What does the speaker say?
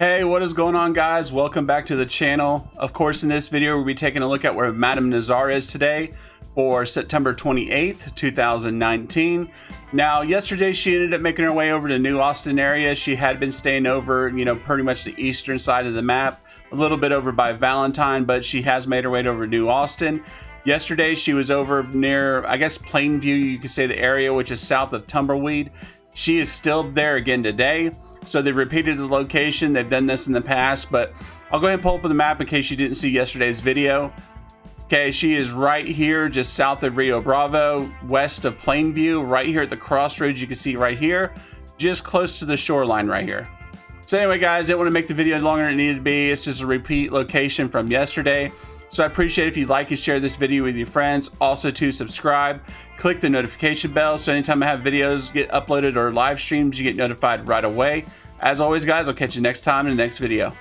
Hey, what is going on guys? Welcome back to the channel. Of course, in this video, we'll be taking a look at where Madam Nazar is today for September 28th, 2019. Now, yesterday she ended up making her way over to New Austin area. She had been staying over, you know, pretty much the eastern side of the map, a little bit over by Valentine, but she has made her way over to New Austin. Yesterday, she was over near, I guess, Plainview, you could say the area, which is south of Tumbleweed. She is still there again today. So they've repeated the location. They've done this in the past, but I'll go ahead and pull up the map in case you didn't see yesterday's video. Okay, she is right here, just south of Rio Bravo, west of Plainview, right here at the crossroads you can see right here, just close to the shoreline right here. So anyway, guys, didn't want to make the video longer than it needed to be. It's just a repeat location from yesterday. So I appreciate if you like and share this video with your friends. Also to subscribe, click the notification bell so anytime I have videos get uploaded or live streams, you get notified right away. As always, guys, I'll catch you next time in the next video.